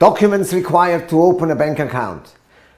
Documents required to open a bank account.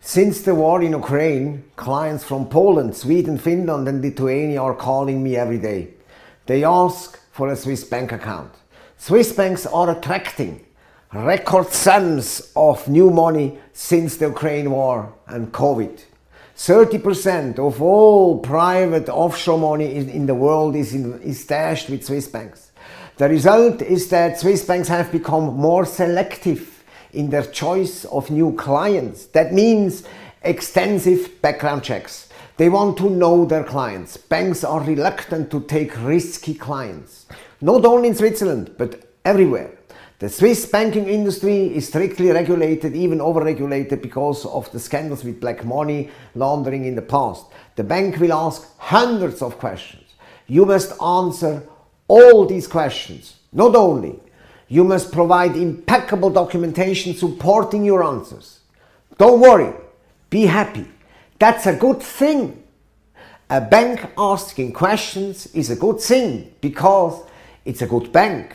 Since the war in Ukraine, clients from Poland, Sweden, Finland and Lithuania are calling me every day. They ask for a Swiss bank account. Swiss banks are attracting record sums of new money since the Ukraine war and COVID. 30% of all private offshore money in, the world is, in, is stashed with Swiss banks. The result is that Swiss banks have become more selective in their choice of new clients. That means extensive background checks. They want to know their clients. Banks are reluctant to take risky clients. Not only in Switzerland, but everywhere. The Swiss banking industry is strictly regulated, even overregulated because of the scandals with black money laundering in the past. The bank will ask hundreds of questions. You must answer all these questions. Not only you must provide impeccable documentation supporting your answers. Don't worry, be happy. That's a good thing. A bank asking questions is a good thing because it's a good bank.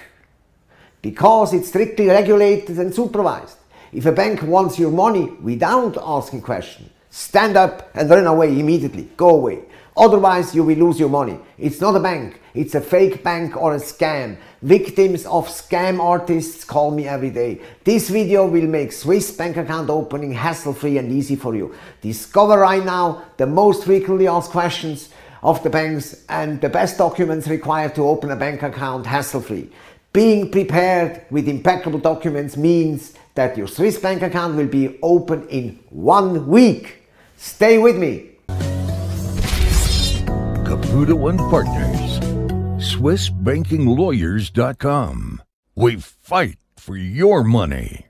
Because it's strictly regulated and supervised. If a bank wants your money without asking questions, stand up and run away immediately. Go away. Otherwise, you will lose your money. It's not a bank, it's a fake bank or a scam. Victims of scam artists call me every day. This video will make Swiss bank account opening hassle-free and easy for you. Discover right now the most frequently asked questions of the banks and the best documents required to open a bank account hassle-free. Being prepared with impeccable documents means that your Swiss bank account will be open in one week. Stay with me. Caputo and Partners. SwissBankingLawyers.com. We fight for your money.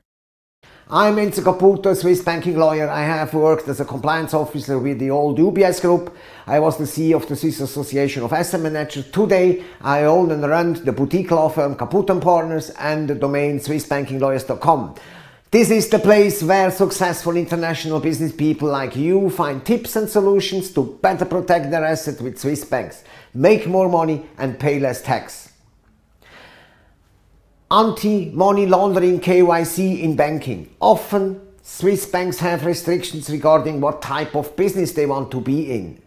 I'm Enzo Caputo, Swiss banking lawyer. I have worked as a compliance officer with the old UBS group. I was the CEO of the Swiss Association of Asset Managers. Today, I own and run the boutique law firm Caputo and Partners and the domain SwissBankingLawyers.com. This is the place where successful international business people like you find tips and solutions to better protect their assets with Swiss banks, make more money and pay less tax. Anti-money laundering KYC in banking. Often Swiss banks have restrictions regarding what type of business they want to be in.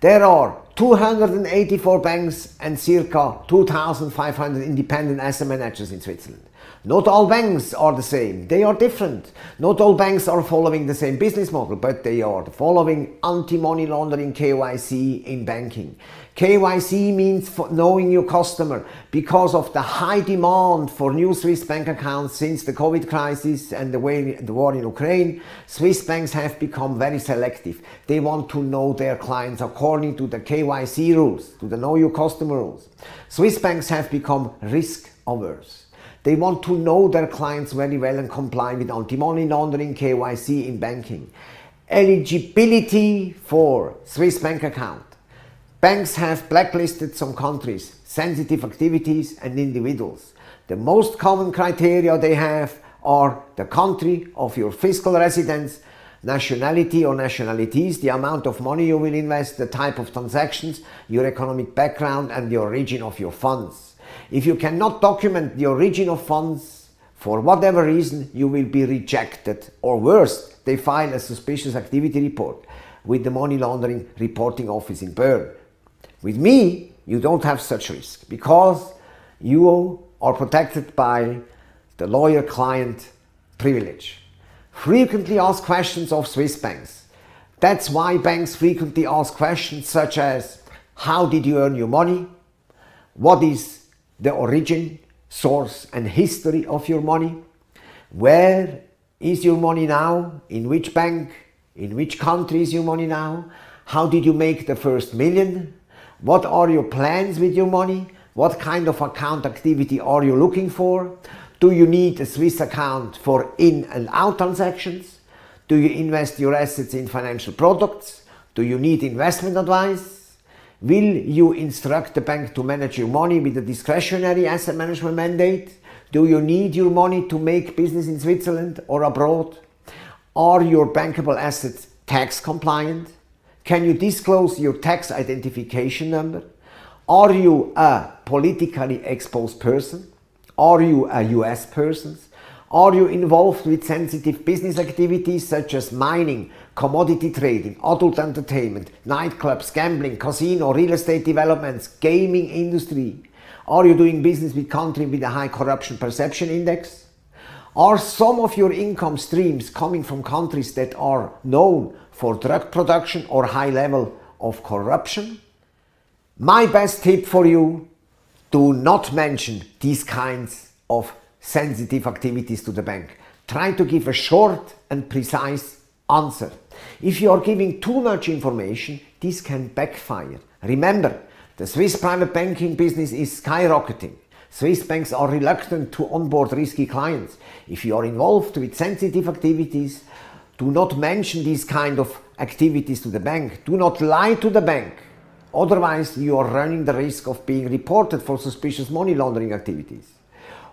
There are 284 banks and circa 2,500 independent asset managers in Switzerland. Not all banks are the same, they are different. Not all banks are following the same business model, but they are following anti-money laundering KYC in banking. KYC means knowing your customer because of the high demand for new Swiss bank accounts since the COVID crisis and the, way, the war in Ukraine. Swiss banks have become very selective. They want to know their clients according to the KYC rules, to the know your customer rules. Swiss banks have become risk averse. They want to know their clients very well and comply with anti-money laundering KYC in banking. Eligibility for Swiss bank account. Banks have blacklisted some countries, sensitive activities and individuals. The most common criteria they have are the country of your fiscal residence, nationality or nationalities, the amount of money you will invest, the type of transactions, your economic background and the origin of your funds. If you cannot document the origin of funds, for whatever reason, you will be rejected. Or worse, they file a suspicious activity report with the money laundering reporting office in Bern. With me, you don't have such risk because you are protected by the lawyer-client privilege. Frequently asked questions of Swiss banks. That's why banks frequently ask questions such as, how did you earn your money? What is the origin, source and history of your money. Where is your money now? In which bank? In which country is your money now? How did you make the first million? What are your plans with your money? What kind of account activity are you looking for? Do you need a Swiss account for in and out transactions? Do you invest your assets in financial products? Do you need investment advice? Will you instruct the bank to manage your money with a discretionary asset management mandate? Do you need your money to make business in Switzerland or abroad? Are your bankable assets tax compliant? Can you disclose your tax identification number? Are you a politically exposed person? Are you a US person? Are you involved with sensitive business activities such as mining, commodity trading, adult entertainment, nightclubs, gambling, casino, real estate developments, gaming industry? Are you doing business with countries with a high corruption perception index? Are some of your income streams coming from countries that are known for drug production or high level of corruption? My best tip for you, do not mention these kinds of sensitive activities to the bank. Try to give a short and precise answer. If you are giving too much information, this can backfire. Remember, the Swiss private banking business is skyrocketing. Swiss banks are reluctant to onboard risky clients. If you are involved with sensitive activities, do not mention these kind of activities to the bank. Do not lie to the bank. Otherwise, you are running the risk of being reported for suspicious money laundering activities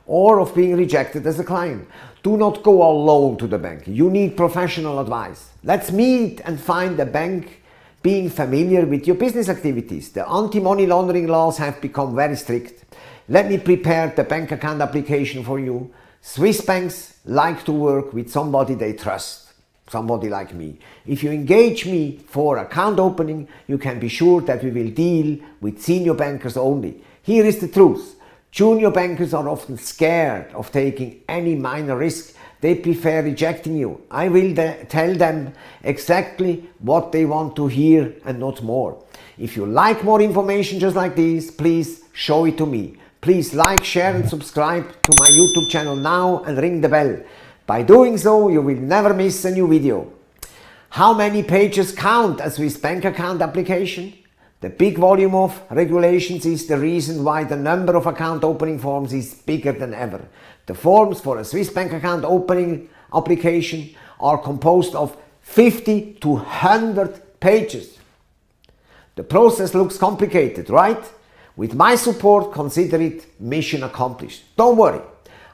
or of being rejected as a client. Do not go alone to the bank. You need professional advice. Let's meet and find a bank being familiar with your business activities. The anti-money laundering laws have become very strict. Let me prepare the bank account application for you. Swiss banks like to work with somebody they trust, somebody like me. If you engage me for account opening, you can be sure that we will deal with senior bankers only. Here is the truth. Junior bankers are often scared of taking any minor risk. They prefer rejecting you. I will tell them exactly what they want to hear and not more. If you like more information just like this, please show it to me. Please like, share and subscribe to my YouTube channel now and ring the bell. By doing so, you will never miss a new video. How many pages count a Swiss bank account application? The big volume of regulations is the reason why the number of account opening forms is bigger than ever. The forms for a Swiss bank account opening application are composed of 50 to 100 pages. The process looks complicated, right? With my support, consider it mission accomplished. Don't worry.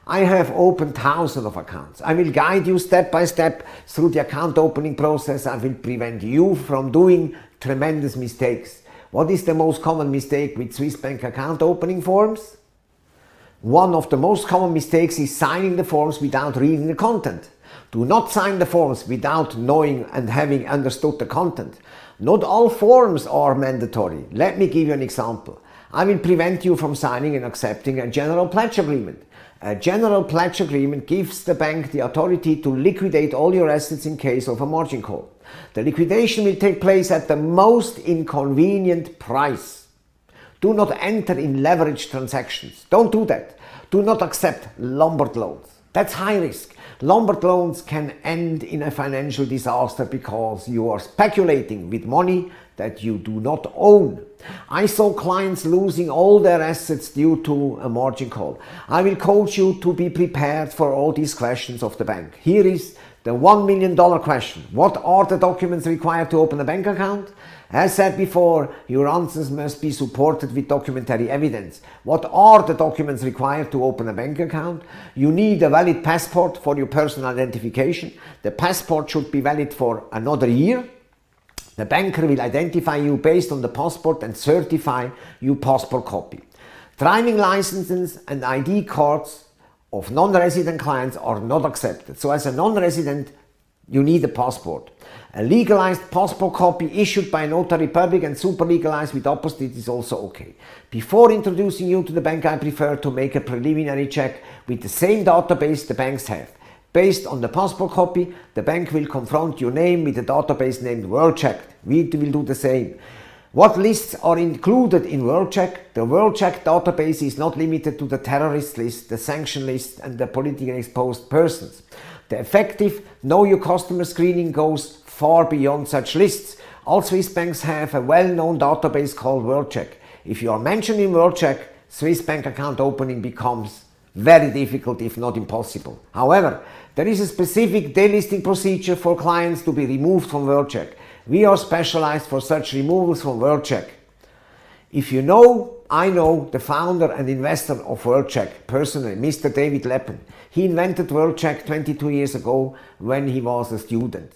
I have opened thousands of accounts. I will guide you step by step through the account opening process. I will prevent you from doing tremendous mistakes. What is the most common mistake with Swiss bank account opening forms? One of the most common mistakes is signing the forms without reading the content. Do not sign the forms without knowing and having understood the content. Not all forms are mandatory. Let me give you an example. I will prevent you from signing and accepting a general pledge agreement. A general pledge agreement gives the bank the authority to liquidate all your assets in case of a margin call. The liquidation will take place at the most inconvenient price. Do not enter in leveraged transactions. Don't do that. Do not accept Lombard loans. That's high risk. Lombard loans can end in a financial disaster because you are speculating with money that you do not own. I saw clients losing all their assets due to a margin call. I will coach you to be prepared for all these questions of the bank. Here is the $1 million question. What are the documents required to open a bank account? As said before, your answers must be supported with documentary evidence. What are the documents required to open a bank account? You need a valid passport for your personal identification. The passport should be valid for another year. The banker will identify you based on the passport and certify your passport copy. Driving licenses and ID cards of non-resident clients are not accepted. So as a non-resident, you need a passport. A legalized passport copy issued by notary public and super legalized with apostille is also okay. Before introducing you to the bank, I prefer to make a preliminary check with the same database the banks have. Based on the passport copy, the bank will confront your name with a database named WorldCheck. We will do the same. What lists are included in WorldCheck? The WorldCheck database is not limited to the terrorist list, the sanction list and the politically exposed persons. The effective Know Your Customer screening goes far beyond such lists. All Swiss banks have a well-known database called WorldCheck. If you are mentioned in WorldCheck, Swiss bank account opening becomes very difficult if not impossible. However, there is a specific delisting procedure for clients to be removed from WorldCheck. We are specialized for such removals from WorldCheck. If you know, I know the founder and investor of WorldCheck personally, Mr. David Leppan. He invented WorldCheck 22 years ago when he was a student.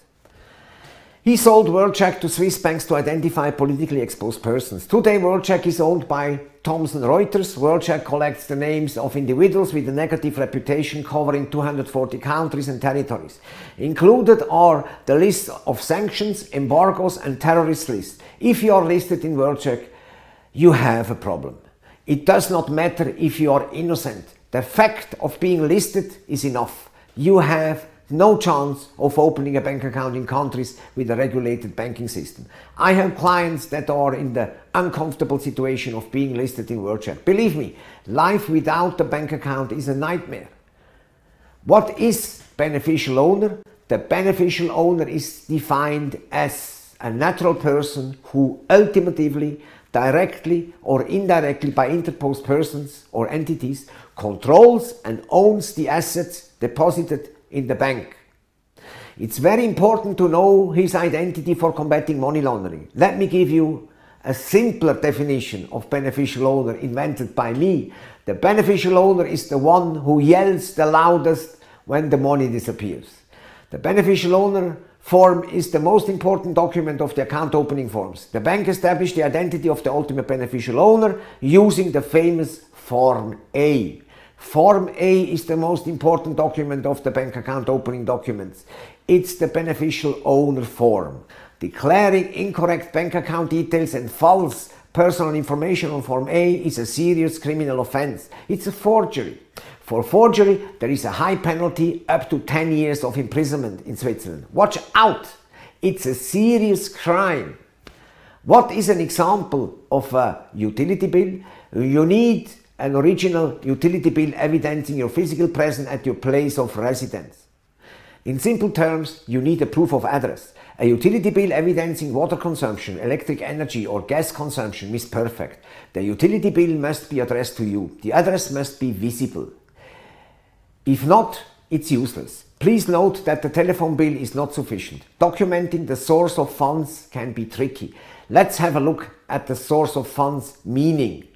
He sold WorldCheck to Swiss banks to identify politically exposed persons. Today, WorldCheck is owned by Thomson Reuters. WorldCheck collects the names of individuals with a negative reputation covering 240 countries and territories. Included are the list of sanctions, embargoes, and terrorist lists. If you are listed in WorldCheck, you have a problem. It does not matter if you are innocent. The fact of being listed is enough. You have no chance of opening a bank account in countries with a regulated banking system. I have clients that are in the uncomfortable situation of being listed in WorldCheck. Believe me, life without a bank account is a nightmare. What is beneficial owner? The beneficial owner is defined as a natural person who ultimately, directly or indirectly by interposed persons or entities, controls and owns the assets deposited in the bank. It's very important to know his identity for combating money laundering. Let me give you a simpler definition of beneficial owner invented by me. The beneficial owner is the one who yells the loudest when the money disappears. The beneficial owner form is the most important document of the account opening forms. The bank established the identity of the ultimate beneficial owner using the famous Form A. Form A is the most important document of the bank account opening documents. It's the beneficial owner form. Declaring incorrect bank account details and false personal information on Form A is a serious criminal offense. It's a forgery. For forgery, there is a high penalty up to 10 years of imprisonment in Switzerland. Watch out! It's a serious crime. What is an example of a utility bill? You need an original utility bill evidencing your physical presence at your place of residence. In simple terms, you need a proof of address. A utility bill evidencing water consumption, electric energy or gas consumption is perfect. The utility bill must be addressed to you. The address must be visible. If not, it's useless. Please note that the telephone bill is not sufficient. Documenting the source of funds can be tricky. Let's have a look at the source of funds meaning.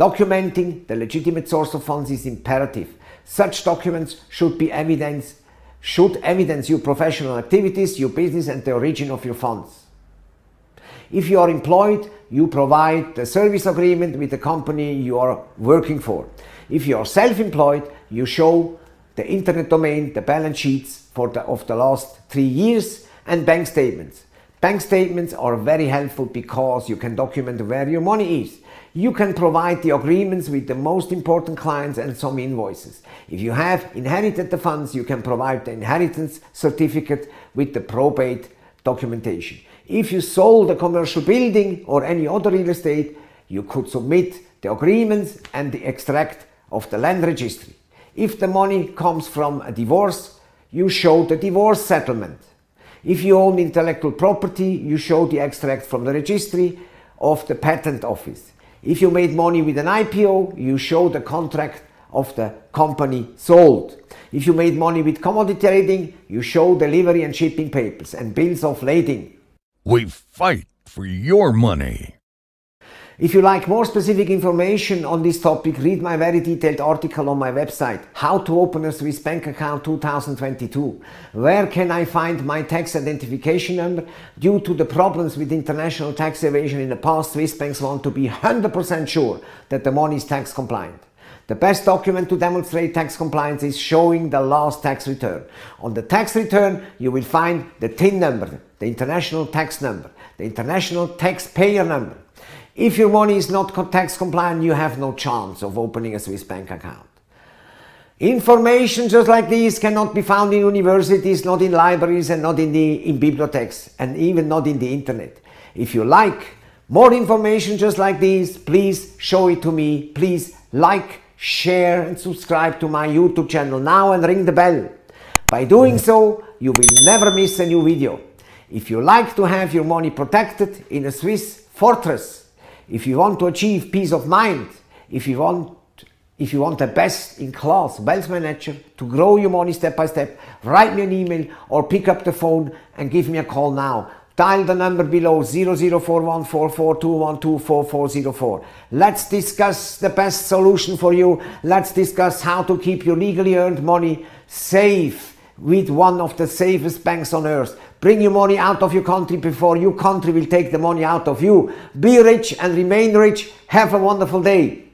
Documenting the legitimate source of funds is imperative. Such documents should be evidence, should evidence your professional activities, your business and the origin of your funds. If you are employed, you provide the service agreement with the company you are working for. If you are self-employed, you show the internet domain, the balance sheets for the, of the last three years and bank statements. Bank statements are very helpful because you can document where your money is. You can provide the agreements with the most important clients and some invoices. If you have inherited the funds, you can provide the inheritance certificate with the probate documentation. If you sold a commercial building or any other real estate, you could submit the agreements and the extract of the land registry. If the money comes from a divorce, you show the divorce settlement. If you own intellectual property, you show the extract from the registry of the patent office. If you made money with an IPO, you show the contract of the company sold. If you made money with commodity trading, you show delivery and shipping papers and bills of lading. We fight for your money. If you like more specific information on this topic, read my very detailed article on my website, How to Open a Swiss Bank Account 2022. Where can I find my tax identification number? Due to the problems with international tax evasion in the past, Swiss banks want to be 100% sure that the money is tax compliant. The best document to demonstrate tax compliance is showing the last tax return. On the tax return, you will find the TIN number, the international tax number, the international taxpayer number. If your money is not tax compliant, you have no chance of opening a Swiss bank account. Information just like this cannot be found in universities, not in libraries and not in, the, in bibliotheques and even not in the internet. If you like more information just like this, please show it to me. Please like, share and subscribe to my YouTube channel now and ring the bell. By doing so, you will never miss a new video. If you like to have your money protected in a Swiss fortress, if you want to achieve peace of mind, if you want if you want a best in class wealth manager to grow your money step by step, write me an email or pick up the phone and give me a call now. Dial the number below 00414421244404. Let's discuss the best solution for you. Let's discuss how to keep your legally earned money safe with one of the safest banks on earth. bring your money out of your country before your country will take the money out of you. Be rich and remain rich. Have a wonderful day.